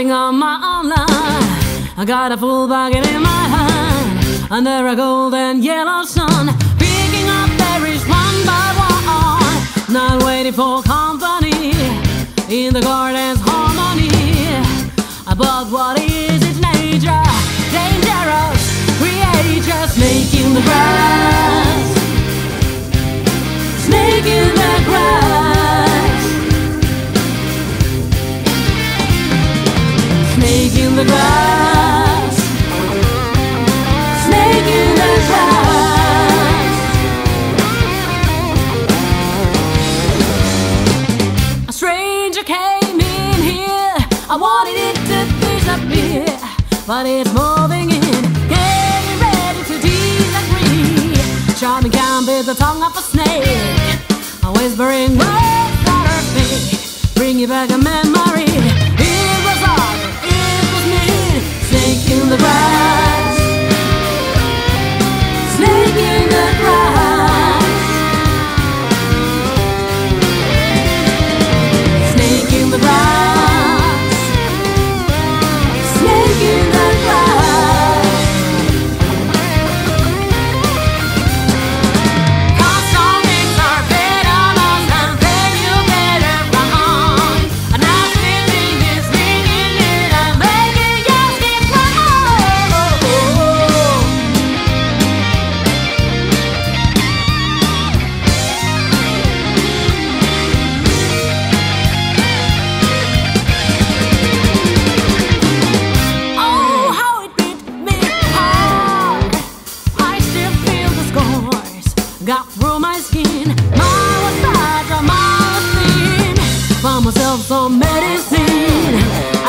Standing on my own line, I got a full bucket in my hand under a golden yellow sun, picking up berries one by one, not waiting for company in the garden's harmony. But what is it, nature? Dangerous creatures making the grass, snake in the grass, snake in the grass. A stranger came in here. I wanted it to disappear, but it's moving in, getting ready to disagree. Charming can be the tongue of a snake, a whispering words that are fake. Bring you back a memory. The grass, through my skin. Fragile, mine was thin. Found myself some medicine